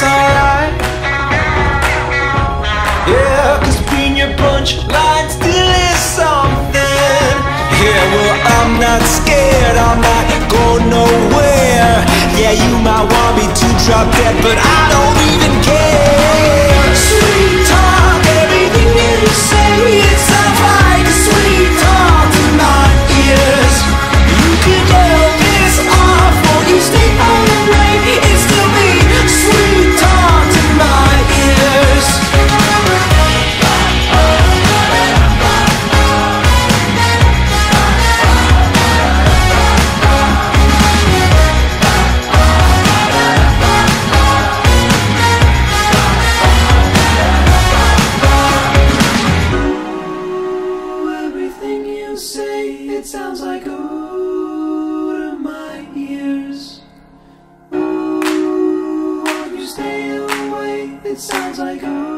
it's alright. Yeah, cause being your punchline still is something. Yeah, well, I'm not scared, I'm not going nowhere. Yeah, you might want me to drop dead, but I don't even care. Sweet talk, everything you say, it sounds like ooh to my ears. Ooh, won't you stay away? It sounds like ooh.